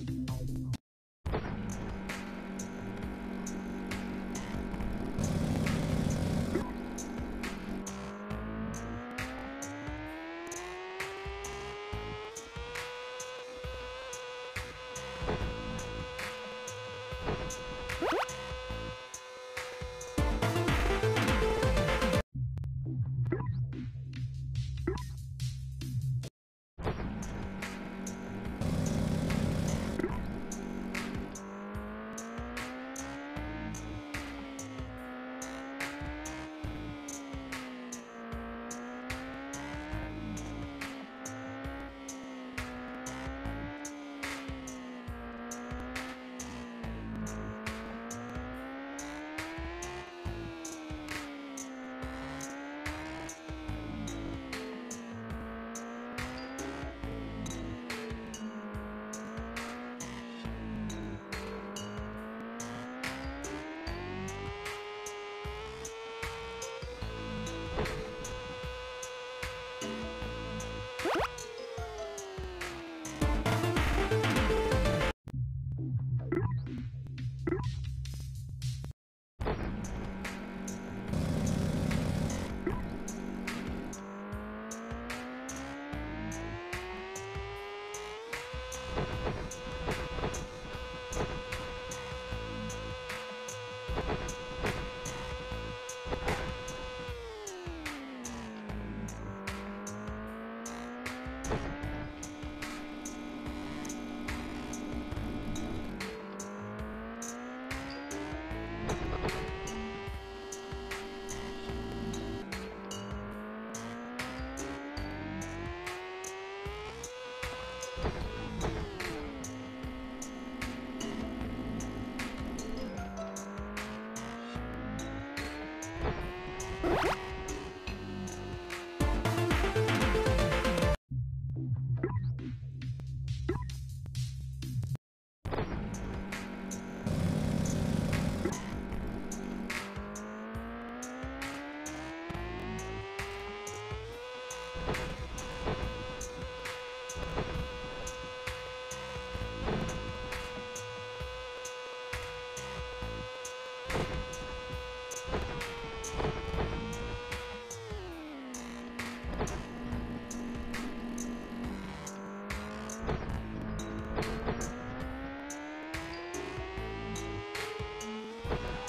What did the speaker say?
Bye.